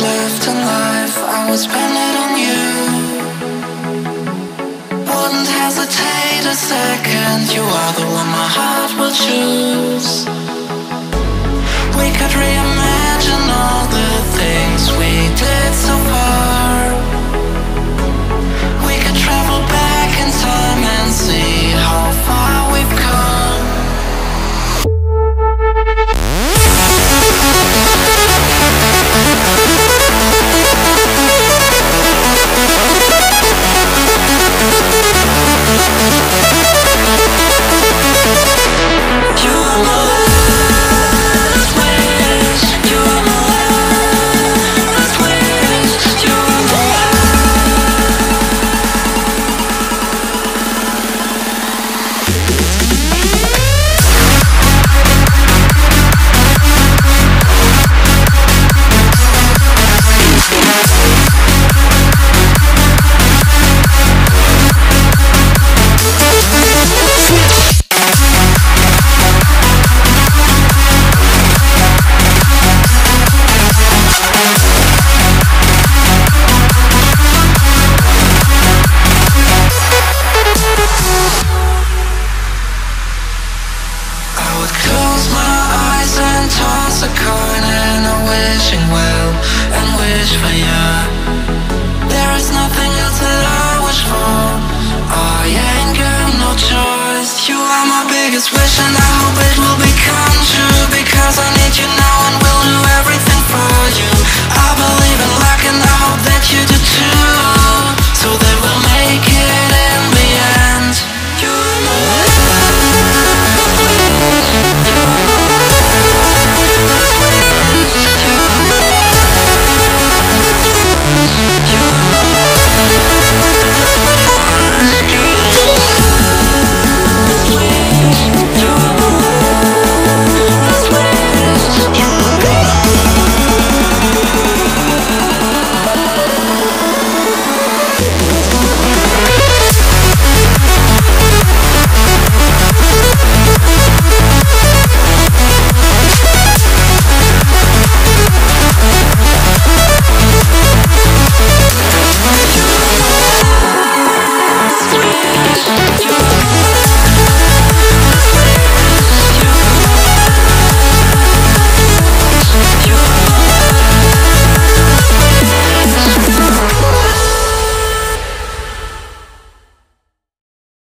left in life, I would spend it on you. Wouldn't hesitate a second, you are the one my heart will choose. We could reimagine toss a coin in a wishing well and wish for you. There is nothing else that I wish for. I ain't got no choice. You are my biggest wish and I hope it will become true because I need you now